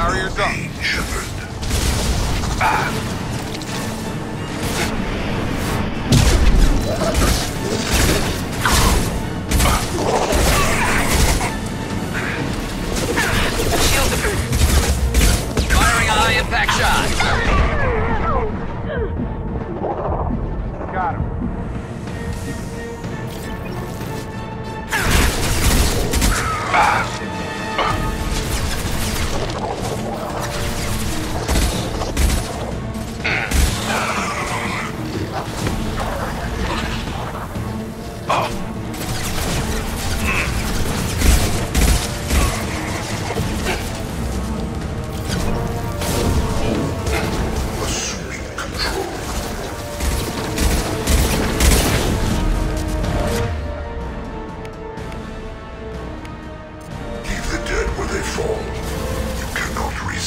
Barriers up. Shepard. Shield Firing a high impact shot. Got him.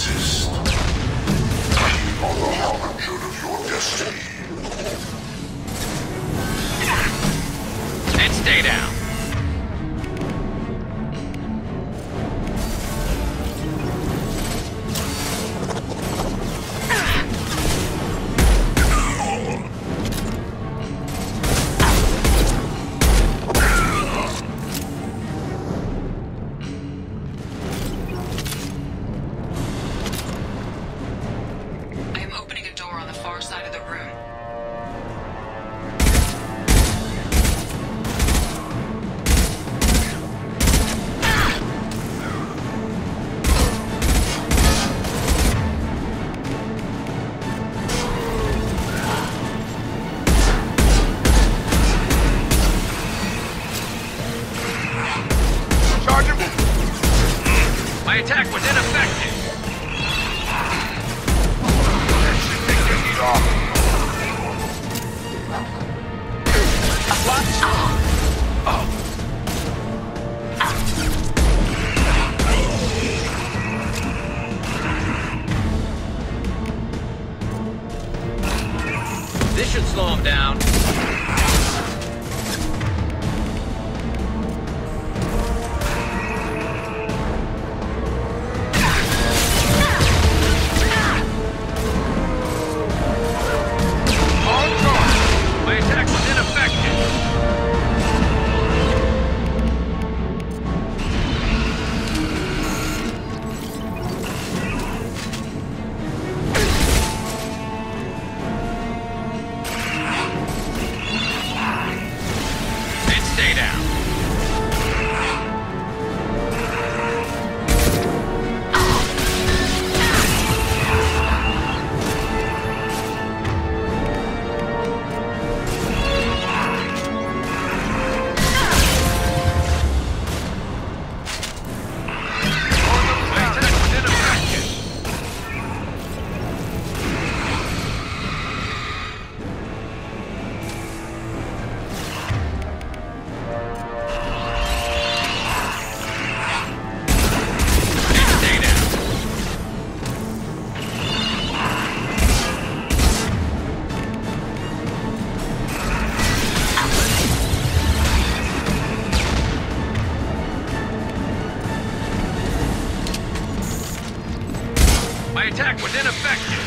Resist. We are the harbinger of your destiny. And stay down. My attack was ineffective. Your heat off. This should slow him down. Attack was ineffective.